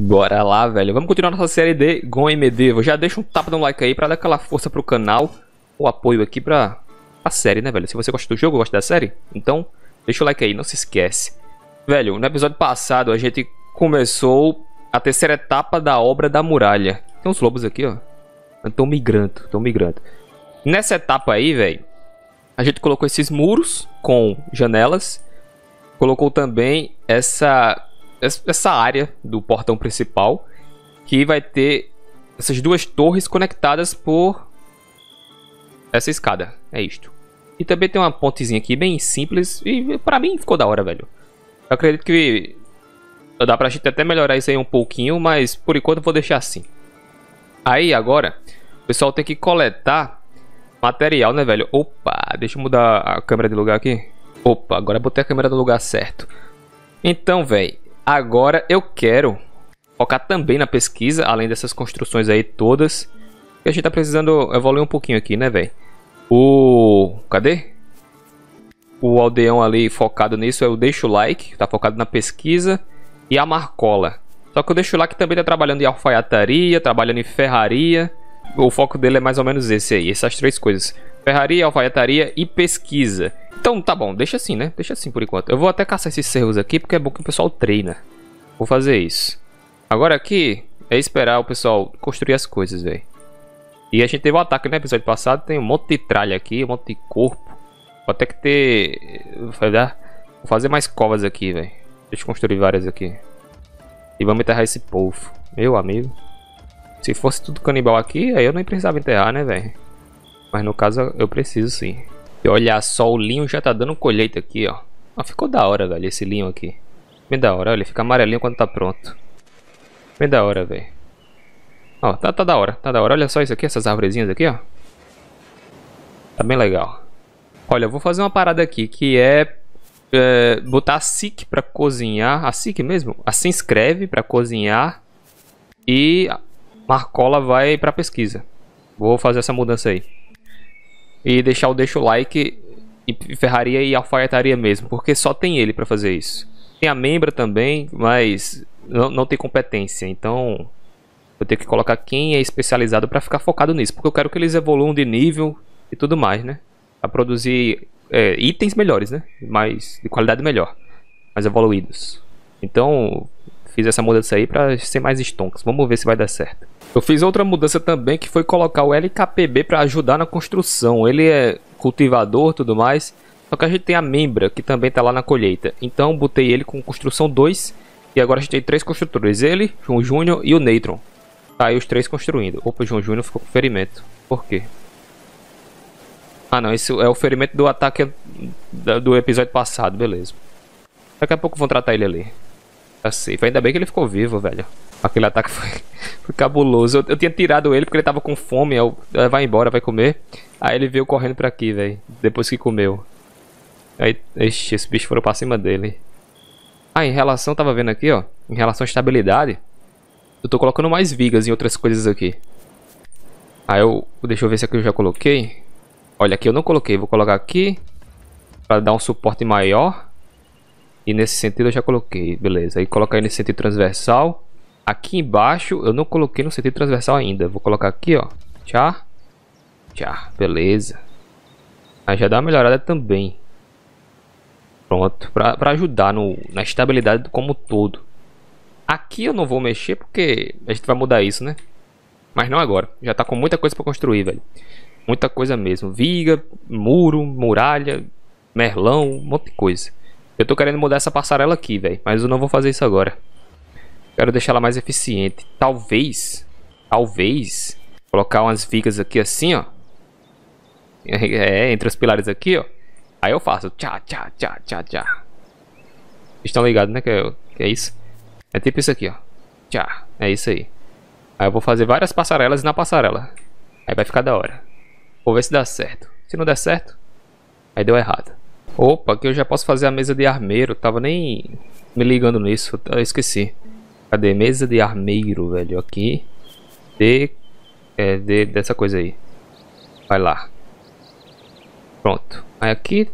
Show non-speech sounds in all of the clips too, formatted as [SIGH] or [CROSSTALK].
Bora lá, velho. Vamos continuar nossa série de Gon Medieval. Já deixa um tapa no like aí pra dar aquela força pro canal. O apoio aqui pra a série, né, velho? Se você gosta do jogo, gosta da série, então deixa o like aí, não se esquece. Velho, no episódio passado a gente começou a terceira etapa da obra da muralha. Tem uns lobos aqui, ó. Estão migrando, estão migrando. Nessa etapa aí, velho, a gente colocou esses muros com janelas. Colocou também essa essa área do portão principal, que vai ter essas duas torres conectadas por essa escada. É isto. E também tem uma pontezinha aqui bem simples e pra mim ficou da hora, velho. Eu acredito que dá pra gente até melhorar isso aí um pouquinho, mas por enquanto eu vou deixar assim. Aí agora, o pessoal tem que coletar material, né, velho? Opa, deixa eu mudar a câmera de lugar aqui. Opa, agora botei a câmera no lugar certo. Então, velho, Agora eu quero focar também na pesquisa, além dessas construções aí todas. Que a gente tá precisando evoluir um pouquinho aqui, né, velho? O... Cadê? O aldeão ali focado nisso é o Deixa o Like, tá focado na pesquisa. E a Marcola. Só que o Deixa o Like também tá trabalhando em alfaiataria, trabalhando em ferraria. O foco dele é mais ou menos esse aí, essas três coisas. Ferraria, alfaiataria e pesquisa. Então, tá bom, deixa assim, né? Deixa assim por enquanto. Eu vou até caçar esses cerros aqui, porque é bom que o pessoal treina. Vou fazer isso. Agora aqui, é esperar o pessoal construir as coisas, velho. E a gente teve um ataque no episódio passado, tem um monte de tralha aqui, um monte de corpo. Vou até que ter... Vou fazer mais covas aqui, velho. Deixa eu construir várias aqui. E vamos enterrar esse povo. Meu amigo. Se fosse tudo canibal aqui, aí eu nem precisava enterrar, né, velho? Mas no caso, eu preciso sim. E olha só, o linho já tá dando colheita aqui, ó. Ah, ficou da hora, velho, esse linho aqui. Bem da hora, olha, fica amarelinho quando tá pronto. Bem da hora, velho. Ó, tá, tá da hora, tá da hora. Olha só isso aqui, essas árvorezinhas aqui, ó. Tá bem legal. Olha, eu vou fazer uma parada aqui, que é, é botar a SIC pra cozinhar. A SIC mesmo? A se inscreve pra cozinhar. E Marcola vai pra pesquisa. Vou fazer essa mudança aí. E deixar o deixa o like e ferraria e alfaiataria mesmo, porque só tem ele para fazer isso. Tem a membra também, mas não, não tem competência, então eu tenho que colocar quem é especializado para ficar focado nisso, porque eu quero que eles evoluam de nível e tudo mais, né? A produzir é, itens melhores, né? Mais, de qualidade melhor, mais evoluídos. Então, fiz essa mudança aí para ser mais stonks. Vamos ver se vai dar certo. Eu fiz outra mudança também que foi colocar o LKPB para ajudar na construção. Ele é cultivador tudo mais. Só que a gente tem a membra que também está lá na colheita. Então botei ele com construção 2. E agora a gente tem três construtores. Ele, João Júnior e o Neutron. Tá aí os três construindo. Opa, João Júnior ficou com ferimento. Por quê? Ah não, esse é o ferimento do ataque do episódio passado, beleza. Daqui a pouco vão tratar ele ali. Tá safe. Ainda bem que ele ficou vivo, velho. Aquele ataque foi, [LAUGHS] foi cabuloso. Eu, eu, tinha tirado ele porque ele tava com fome. Eu, eu, vai embora, vai comer. Aí ele veio correndo pra aqui, velho. Depois que comeu. Aí, ixi, esse bicho foram pra cima dele. Ah, em relação, tava vendo aqui, ó. Em relação à estabilidade. Eu tô colocando mais vigas em outras coisas aqui. Aí eu... Deixa eu ver se aqui eu já coloquei. Olha, aqui eu não coloquei. Vou colocar aqui. Pra dar um suporte maior. E nesse sentido eu já coloquei. Beleza. Aí colocar nesse sentido transversal. Aqui embaixo eu não coloquei no sentido transversal ainda. Vou colocar aqui, ó. Tchá. Tchá. Beleza. Aí já dá uma melhorada também. Pronto. Pra, pra ajudar no, na estabilidade como todo. Aqui eu não vou mexer porque a gente vai mudar isso, né? Mas não agora. Já tá com muita coisa pra construir, velho. Muita coisa mesmo. Viga, muro, muralha, merlão, um monte de coisa. Eu tô querendo mudar essa passarela aqui, velho. Mas eu não vou fazer isso agora. Quero deixar ela mais eficiente. Talvez, talvez, colocar umas vigas aqui assim, ó. É, entre os pilares aqui, ó. Aí eu faço tchá, tchá, tchá, tchá, tchá. Estão ligados, né? Que é, que é isso. É tipo isso aqui, ó. Tchá. É isso aí. Aí eu vou fazer várias passarelas na passarela. Aí vai ficar da hora. Vou ver se dá certo. Se não der certo, aí deu errado. Opa, aqui eu já posso fazer a mesa de armeiro. Tava nem me ligando nisso. Eu esqueci. Cadê? Mesa de armeiro, velho. Aqui. De, é, de. Dessa coisa aí. Vai lá. Pronto. Aí aqui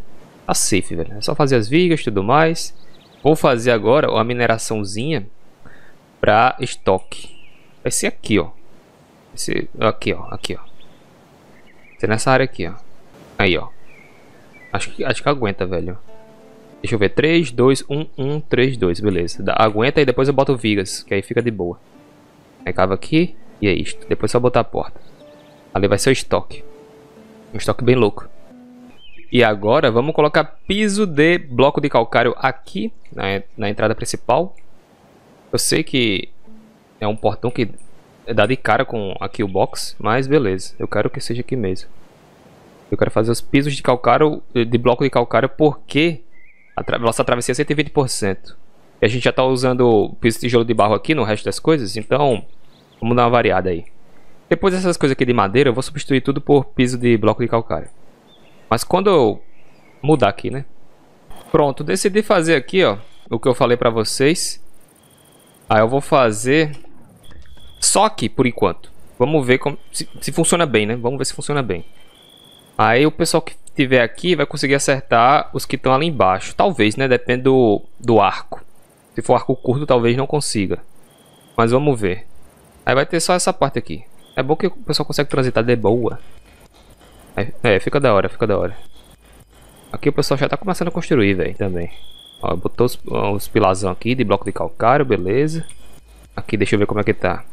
tá safe, velho. É só fazer as vigas e tudo mais. Vou fazer agora a mineraçãozinha. pra estoque. Vai ser aqui, ó. Aqui, ó. Aqui, ó. Vai ser nessa área aqui, ó. Aí, ó. Acho que, acho que aguenta, velho. Deixa eu ver. 3, 2, 1, 1, 3, 2. Beleza. Dá, aguenta e depois eu boto vigas, que aí fica de boa. Aí cava aqui e é isto. Depois só botar a porta. Ali vai ser o estoque. Um estoque bem louco. E agora vamos colocar piso de bloco de calcário aqui na, na entrada principal. Eu sei que é um portão que dá de cara com aqui o box, mas beleza. Eu quero que seja aqui mesmo. Eu quero fazer os pisos de calcário, de bloco de calcário, porque a nossa travessia é 120%. E a gente já está usando piso de tijolo de barro aqui no resto das coisas, então vamos dar uma variada aí. Depois dessas coisas aqui de madeira, eu vou substituir tudo por piso de bloco de calcário. Mas quando eu mudar aqui, né? Pronto, decidi fazer aqui, ó, o que eu falei pra vocês. Aí eu vou fazer só aqui, por enquanto. Vamos ver como, se, se funciona bem, né? Vamos ver se funciona bem. Aí o pessoal que tiver aqui vai conseguir acertar os que estão ali embaixo. Talvez, né? Depende do, do arco. Se for arco curto, talvez não consiga. Mas vamos ver. Aí vai ter só essa parte aqui. É bom que o pessoal consegue transitar de boa. É, fica da hora, fica da hora. Aqui o pessoal já tá começando a construir, velho, também. Ó, botou os, os pilazão aqui de bloco de calcário, beleza. Aqui, deixa eu ver como é que tá.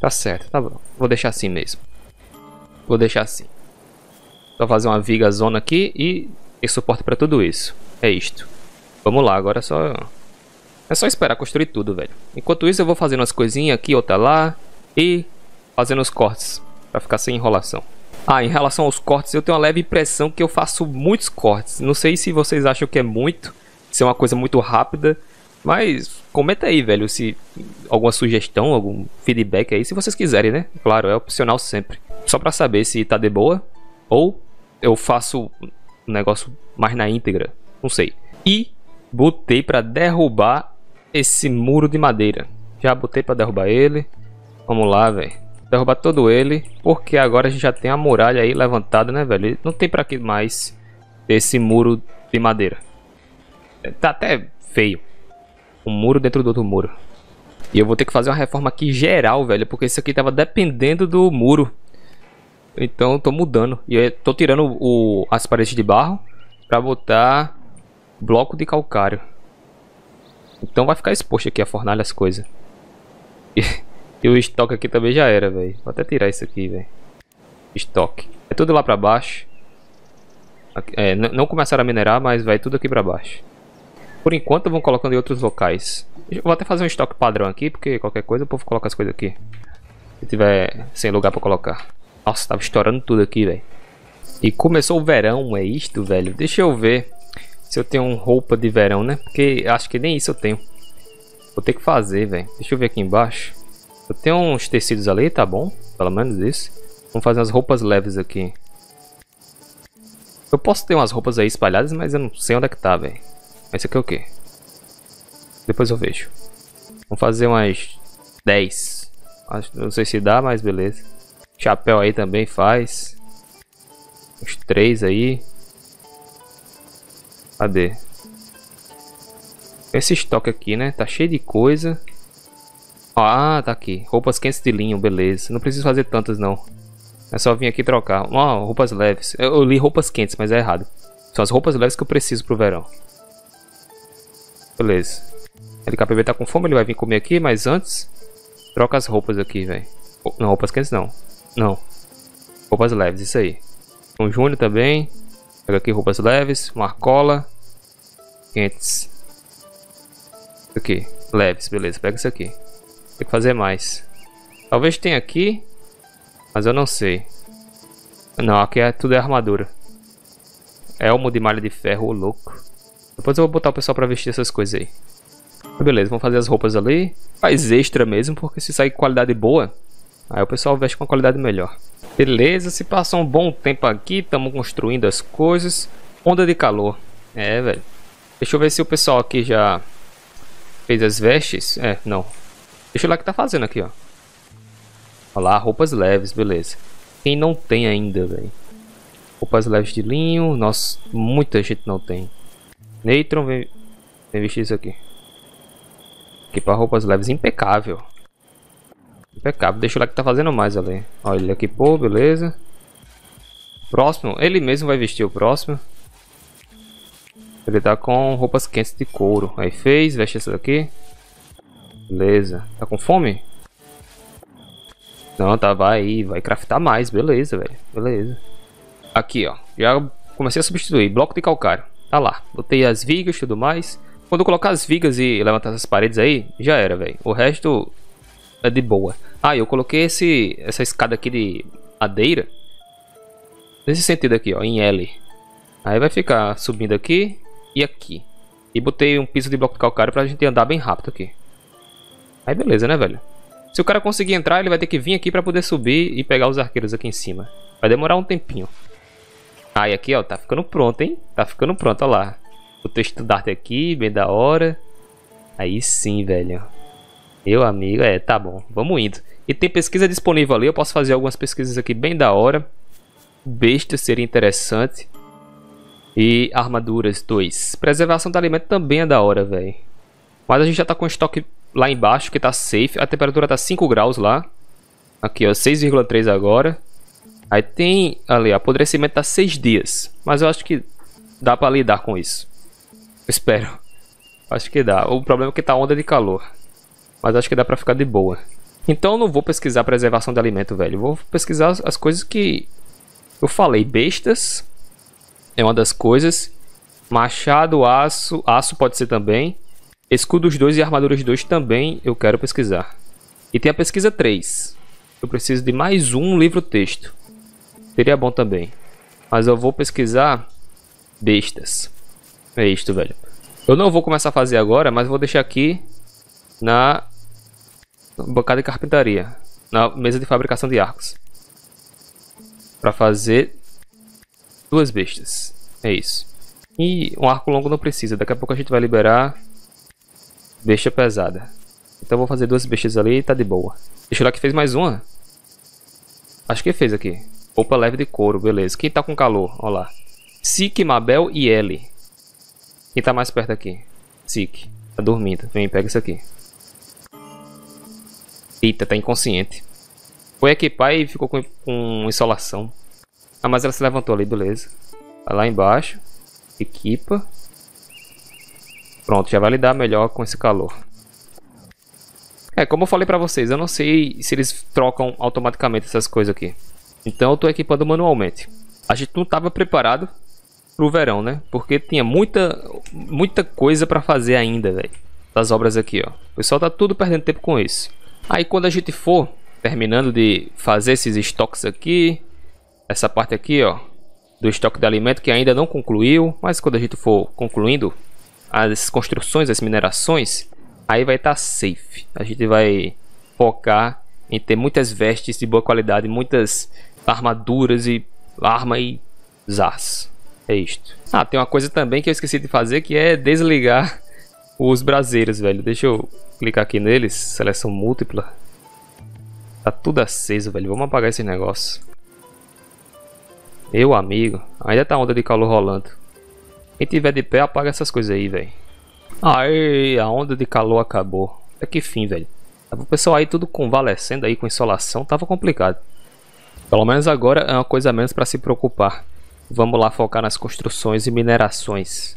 Tá certo, tá bom. Vou deixar assim mesmo. Vou deixar assim. Só fazer uma viga zona aqui e ter suporte para tudo isso. É isto. Vamos lá, agora é só... É só esperar construir tudo, velho. Enquanto isso eu vou fazendo as coisinhas aqui, outra lá. E fazendo os cortes. Pra ficar sem enrolação. Ah, em relação aos cortes, eu tenho uma leve impressão que eu faço muitos cortes. Não sei se vocês acham que é muito, se é uma coisa muito rápida. Mas comenta aí, velho, se alguma sugestão, algum feedback aí, se vocês quiserem, né? Claro, é opcional sempre. Só pra saber se tá de boa ou eu faço um negócio mais na íntegra. Não sei. E botei pra derrubar esse muro de madeira. Já botei pra derrubar ele. Vamos lá, velho. Derrubar todo ele. Porque agora a gente já tem a muralha aí levantada, né, velho? Não tem pra que mais esse muro de madeira. Tá até feio. Um muro dentro do outro muro. E eu vou ter que fazer uma reforma aqui geral, velho. Porque isso aqui tava dependendo do muro. Então eu tô mudando. E eu tô tirando o, as paredes de barro. Pra botar bloco de calcário. Então vai ficar exposto aqui a fornalha as coisas. E, [LAUGHS] e, o estoque aqui também já era, velho. Vou até tirar isso aqui, velho. Estoque. É tudo lá pra baixo. Aqui, é, não começaram a minerar, mas vai tudo aqui pra baixo. Por enquanto vão colocando em outros locais. vou até fazer um estoque padrão aqui, porque qualquer coisa o povo coloca as coisas aqui. Se tiver sem lugar pra colocar. Nossa, tava estourando tudo aqui, velho. E começou o verão, é isto, velho. Deixa eu ver se eu tenho roupa de verão, né? Porque acho que nem isso eu tenho. Vou ter que fazer, velho. Deixa eu ver aqui embaixo. Eu tenho uns tecidos ali, tá bom? Pelo menos isso. Vamos fazer as roupas leves aqui. Eu posso ter umas roupas aí espalhadas, mas eu não sei onde é que tá, velho. Esse aqui é o quê? Depois eu vejo. Vamos fazer umas 10. Não sei se dá, mas beleza. Chapéu aí também faz. Uns 3 aí. Cadê? Esse estoque aqui, né? Tá cheio de coisa. Ah, tá aqui. Roupas quentes de linho, beleza. Não preciso fazer tantas, não. É só vir aqui trocar. Ó, oh, roupas leves. Eu li roupas quentes, mas é errado. São as roupas leves que eu preciso pro verão. Beleza. LKPB tá com fome, ele vai vir comer aqui, mas antes... Troca as roupas aqui, velho. Não, roupas quentes não. Não. Roupas leves, isso aí. Com Júnior também. Pega aqui roupas leves, marcola. Quentes. Isso aqui, leves, beleza. Pega isso aqui. Tem que fazer mais. Talvez tenha aqui, mas eu não sei. Não, aqui é tudo é armadura. Elmo de malha de ferro, louco. Depois eu vou botar o pessoal pra vestir essas coisas aí. Beleza, vamos fazer as roupas ali. Faz extra mesmo, porque se sair qualidade boa, aí o pessoal veste com uma qualidade melhor. Beleza, se passar um bom tempo aqui, estamos construindo as coisas. Onda de calor. É, velho. Deixa eu ver se o pessoal aqui já fez as vestes. É, não. Deixa eu o que tá fazendo aqui, ó. Olha lá, roupas leves, beleza. Quem não tem ainda, velho. Roupas leves de linho. Nossa, muita gente não tem. Neutron vem, vem vestir isso aqui. Equipar roupas leves, impecável. Impecável. Deixa o que tá fazendo mais ali. Olha, ele equipou, beleza. Próximo, ele mesmo vai vestir o próximo. Ele tá com roupas quentes de couro. Aí fez, veste essa daqui. Beleza. Tá com fome? Não, tá, vai aí. Vai craftar mais. Beleza, velho. Beleza. Aqui, ó. Já comecei a substituir. Bloco de calcário. Tá lá. Botei as vigas e tudo mais. Quando eu colocar as vigas e levantar essas paredes aí, já era, velho. O resto é de boa. Ah, eu coloquei esse, essa escada aqui de madeira. Nesse sentido aqui, ó, em L. Aí vai ficar subindo aqui e aqui. E botei um piso de bloco de calcário pra gente andar bem rápido aqui. Aí beleza, né, velho? Se o cara conseguir entrar, ele vai ter que vir aqui pra poder subir e pegar os arqueiros aqui em cima. Vai demorar um tempinho. Aí aqui, ó, tá ficando pronto, hein? Tá ficando pronto, ó lá. O texto da arte aqui, bem da hora. Aí sim, velho. Meu amigo, é, tá bom. Vamos indo. E tem pesquisa disponível ali. Eu posso fazer algumas pesquisas aqui bem da hora. Besta seria interessante. E armaduras 2. Preservação do alimento também é da hora, velho. Mas a gente já tá com estoque lá embaixo, que tá safe. A temperatura tá 5 graus lá. Aqui, ó, 6,3 agora. Aí tem ali, apodrecimento tá 6 dias. Mas eu acho que dá pra lidar com isso. Eu espero. Acho que dá. O problema é que tá onda de calor. Mas acho que dá pra ficar de boa. Então eu não vou pesquisar preservação de alimento, velho. vou pesquisar as coisas que eu falei. Bestas é uma das coisas. Machado, aço, aço pode ser também. Escudos 2 e armaduras 2 também eu quero pesquisar. E tem a pesquisa 3. Eu preciso de mais um livro-texto. Seria bom também. Mas eu vou pesquisar bestas. É isto, velho. Eu não vou começar a fazer agora, mas vou deixar aqui na bancada de carpintaria. Na mesa de fabricação de arcos. Para fazer duas bestas. É isso. E um arco longo não precisa. Daqui a pouco a gente vai liberar besta pesada. Então vou fazer duas bestas ali e tá de boa. Deixa eu lá que fez mais uma. Acho que fez aqui. Roupa leve de couro, beleza. Quem tá com calor? Olha lá. Sik, Mabel e Ellie. Quem tá mais perto aqui? Sik. Tá dormindo. Vem, pega isso aqui. Eita, tá inconsciente. Foi equipar e ficou com, com insolação. Ah, mas ela se levantou ali, beleza. Vai lá embaixo. Equipa. Pronto, já vai lidar melhor com esse calor. É, como eu falei pra vocês, eu não sei se eles trocam automaticamente essas coisas aqui. Então eu tô equipando manualmente. A gente não tava preparado pro verão, né? Porque tinha muita, muita coisa pra fazer ainda, velho. Das obras aqui, ó. O pessoal tá tudo perdendo tempo com isso. Aí quando a gente for terminando de fazer esses estoques aqui, essa parte aqui, ó, do estoque de alimento que ainda não concluiu, mas quando a gente for concluindo as construções, as minerações, aí vai estar tá safe. A gente vai focar em ter muitas vestes de boa qualidade, muitas armaduras e arma e zaz. É isto. Ah, tem uma coisa também que eu esqueci de fazer que é desligar os braseiros, velho. Deixa eu clicar aqui neles, seleção múltipla. Tá tudo aceso, velho. Vamos apagar esse negócio. Meu amigo, ainda tá onda de calor rolando. Quem tiver de pé, apaga essas coisas aí, velho. Aí, a onda de calor acabou. É que fim, velho. O pessoal aí tudo convalescendo aí com insolação, tava complicado. Pelo menos agora é uma coisa menos para se preocupar. Vamos lá focar nas construções e minerações.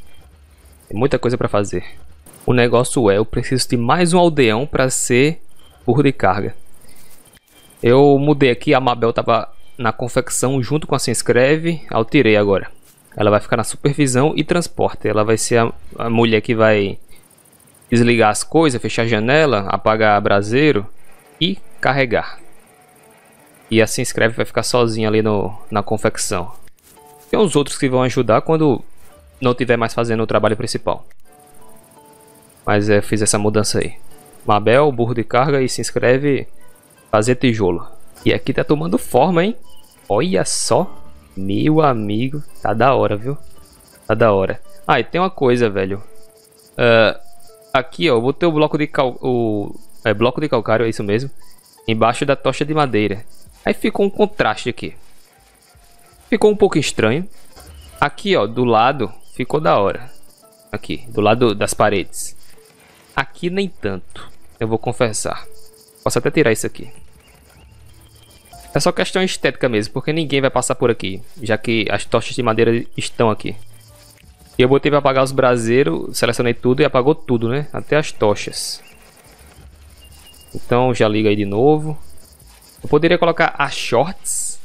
Tem muita coisa para fazer. O negócio é, eu preciso de mais um aldeão para ser burro de carga. Eu mudei aqui, a Mabel estava na confecção junto com a Se Inscreve, eu tirei agora. Ela vai ficar na supervisão e transporte. Ela vai ser a, a mulher que vai desligar as coisas, fechar a janela, apagar braseiro e carregar. E a Se Inscreve vai ficar sozinha ali no, na confecção. Tem uns outros que vão ajudar quando não tiver mais fazendo o trabalho principal. Mas é, fiz essa mudança aí. Mabel, burro de carga e se inscreve fazer tijolo. E aqui tá tomando forma, hein? Olha só. Meu amigo, tá da hora, viu? Tá da hora. Ah, e tem uma coisa, velho. Uh, aqui, ó, eu botei o bloco de cal... O, é, bloco de calcário, é isso mesmo. Embaixo da tocha de madeira. Aí ficou um contraste aqui. Ficou um pouco estranho. Aqui, ó, do lado, ficou da hora. Aqui, do lado das paredes. Aqui nem tanto, eu vou confessar. Posso até tirar isso aqui. É só questão estética mesmo, porque ninguém vai passar por aqui, já que as tochas de madeira estão aqui. E eu botei para apagar os braseiros, selecionei tudo e apagou tudo, né? Até as tochas. Então já liga aí de novo. Eu poderia colocar as shorts,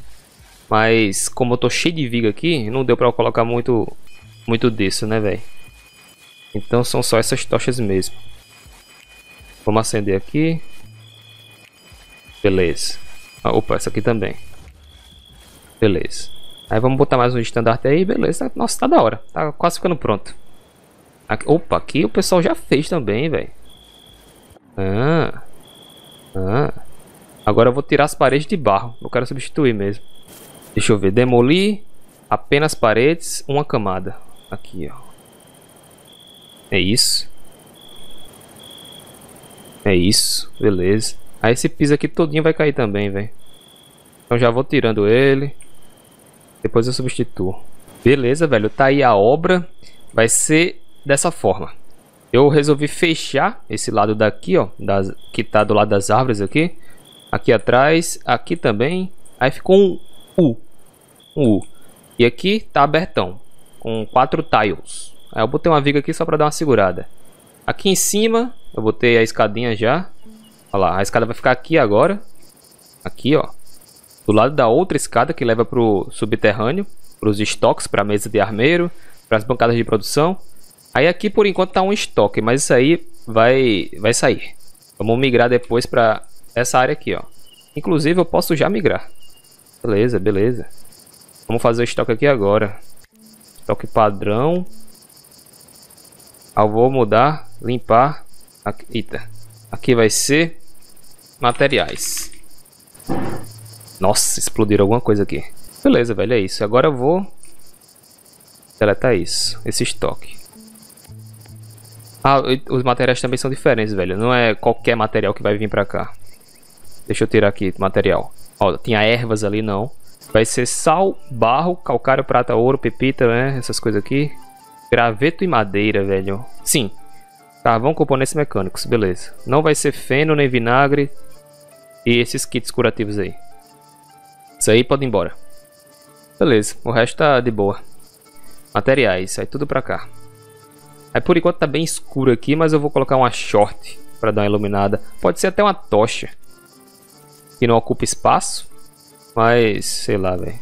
mas como eu tô cheio de viga aqui, não deu para eu colocar muito, muito disso, né, velho? Então são só essas tochas mesmo. Vamos acender aqui. Beleza. Ah, opa, essa aqui também. Beleza. Aí vamos botar mais um estandarte aí, beleza. Nossa, tá da hora. Tá quase ficando pronto. Aqui, opa, aqui o pessoal já fez também, velho. Ah. Ah. Agora eu vou tirar as paredes de barro. Eu quero substituir mesmo. Deixa eu ver. Demolir apenas paredes, uma camada. Aqui, ó. É isso. É isso. Beleza. Aí esse piso aqui todinho vai cair também, velho. Então já vou tirando ele. Depois eu substituo. Beleza, velho. Tá aí a obra. Vai ser dessa forma. Eu resolvi fechar esse lado daqui, ó. Das, que tá do lado das árvores aqui. Aqui atrás. Aqui também. Aí ficou um U. Um U. E aqui tá abertão. Com quatro tiles. Aí eu botei uma viga aqui só pra dar uma segurada. Aqui em cima, eu botei a escadinha já. Olha lá, a escada vai ficar aqui agora. Aqui, ó. Do lado da outra escada que leva pro subterrâneo. Para os estoques, para a mesa de armeiro. Para as bancadas de produção. Aí aqui por enquanto tá um estoque, mas isso aí vai, vai sair. Vamos migrar depois para essa área aqui, ó. Inclusive eu posso já migrar. Beleza, beleza. Vamos fazer o estoque aqui agora. Estoque padrão. Eu vou mudar, limpar. Aqui, eita. Aqui vai ser materiais. Nossa, explodiram alguma coisa aqui. Beleza, velho, é isso. Agora eu vou deletar isso, esse estoque. Ah, os materiais também são diferentes, velho. Não é qualquer material que vai vir pra cá. Deixa eu tirar aqui material. Ó, tinha ervas ali, não. Vai ser sal, barro, calcário, prata, ouro, pepita, né? Essas coisas aqui. Graveto e madeira, velho. Sim. Carvão, componentes mecânicos, beleza. Não vai ser feno, nem vinagre. E esses kits curativos aí. Isso aí pode ir embora. Beleza, o resto tá de boa. Materiais, aí tudo pra cá. Aí por enquanto tá bem escuro aqui, mas eu vou colocar uma short pra dar uma iluminada. Pode ser até uma tocha. Que não ocupa espaço. Mas, sei lá, velho.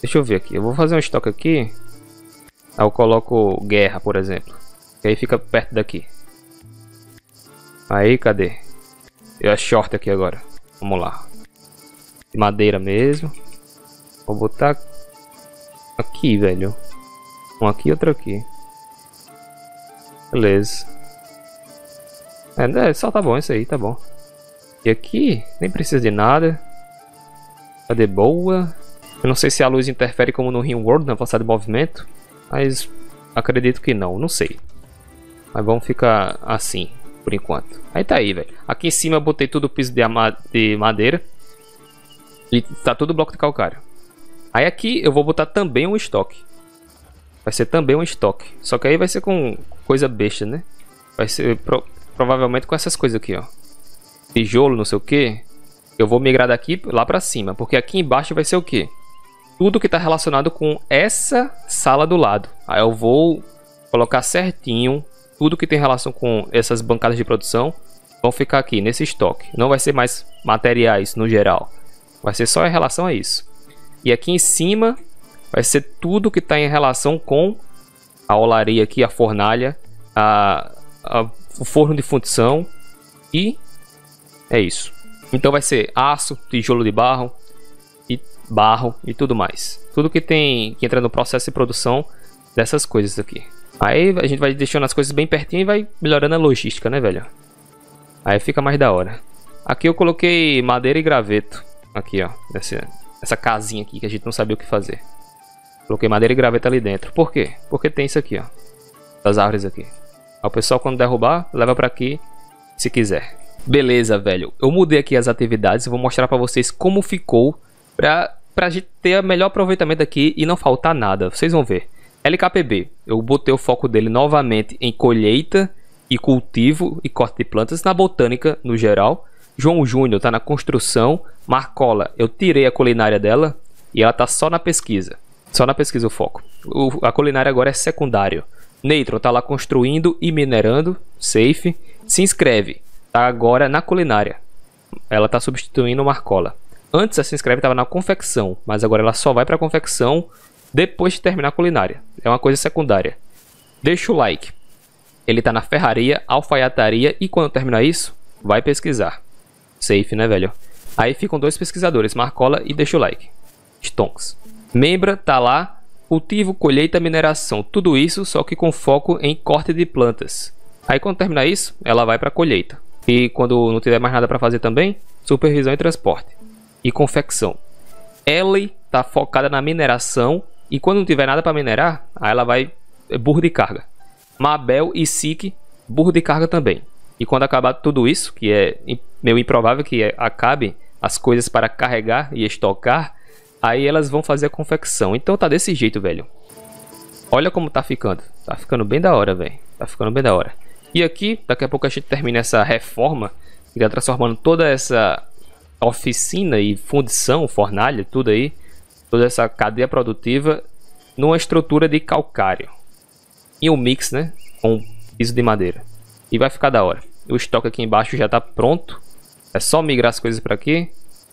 Deixa eu ver aqui. Eu vou fazer um estoque aqui. Aí eu coloco guerra, por exemplo. Que aí fica perto daqui. Aí, cadê? Eu a short aqui agora. Vamos lá. De madeira mesmo. Vou botar aqui, velho. Um aqui, outro aqui. Beleza. É, né, só tá bom isso aí, tá bom. E aqui, nem precisa de nada. Cadê boa? Eu não sei se a luz interfere como no Rim World, na velocidade de movimento. Mas acredito que não, não sei. Mas vamos ficar assim, por enquanto. Aí tá aí, velho. Aqui em cima eu botei tudo piso de, de madeira. E tá tudo bloco de calcário. Aí aqui eu vou botar também um estoque. Vai ser também um estoque. Só que aí vai ser com coisa besta, né? Vai ser pro, provavelmente com essas coisas aqui, ó. Tijolo, não sei o que. Eu vou migrar daqui lá pra cima. Porque aqui embaixo vai ser o que? tudo que está relacionado com essa sala do lado. Aí eu vou colocar certinho tudo que tem relação com essas bancadas de produção vão ficar aqui nesse estoque. Não vai ser mais materiais no geral. Vai ser só em relação a isso. E aqui em cima vai ser tudo que está em relação com a olaria aqui, a fornalha, a, a, o forno de fundição e é isso. Então vai ser aço, tijolo de barro, barro e tudo mais. Tudo que tem que entra no processo de produção dessas coisas aqui. Aí a gente vai deixando as coisas bem pertinho e vai melhorando a logística, né, velho? Aí fica mais da hora. Aqui eu coloquei madeira e graveto. Aqui, ó. Essa, essa casinha aqui que a gente não sabia o que fazer. Coloquei madeira e graveto ali dentro. Por quê? Porque tem isso aqui, ó. Das árvores aqui. Aí o pessoal quando derrubar, leva pra aqui se quiser. Beleza, velho. Eu mudei aqui as atividades e vou mostrar pra vocês como ficou pra, pra gente ter o melhor aproveitamento aqui e não faltar nada. Vocês vão ver. LKPB, eu botei o foco dele novamente em colheita e cultivo e corte de plantas na botânica no geral. João Júnior está na construção. Marcola, eu tirei a culinária dela e ela tá só na pesquisa. Só na pesquisa o foco. O, a culinária agora é secundário. Neutron tá lá construindo e minerando, safe. Se inscreve, tá agora na culinária. Ela tá substituindo Marcola. Antes a se inscreve estava na confecção, mas agora ela só vai para confecção depois de terminar a culinária. É uma coisa secundária. Deixa o like. Ele tá na ferraria, alfaiataria e quando terminar isso, vai pesquisar. Safe, né, velho? Aí ficam dois pesquisadores, Marcola e deixa o like. Stonks. Membra tá lá, cultivo, colheita, mineração, tudo isso só que com foco em corte de plantas. Aí quando terminar isso, ela vai para colheita. E quando não tiver mais nada para fazer também, supervisão e transporte. E confecção. Ellie tá focada na mineração e quando não tiver nada para minerar, aí ela vai é, burro de carga. Mabel e Sik, burro de carga também. E quando acabar tudo isso, que é meio improvável que é, acabe as coisas para carregar e estocar, aí elas vão fazer a confecção. Então tá desse jeito, velho. Olha como tá ficando. Tá ficando bem da hora, velho. Tá ficando bem da hora. E aqui, daqui a pouco a gente termina essa reforma, que tá transformando toda essa oficina e fundição, fornalha, tudo aí, toda essa cadeia produtiva numa estrutura de calcário. E um mix, né, com piso de madeira. E vai ficar da hora. O estoque aqui embaixo já tá pronto. É só migrar as coisas para aqui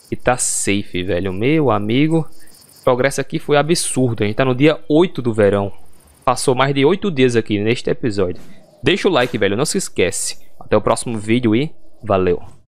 e tá safe, velho. Meu amigo, o progresso aqui foi absurdo. A gente tá no dia 8 do verão. Passou mais de 8 dias aqui neste episódio. Deixa o like, velho. Não se esquece. Até o próximo vídeo e valeu.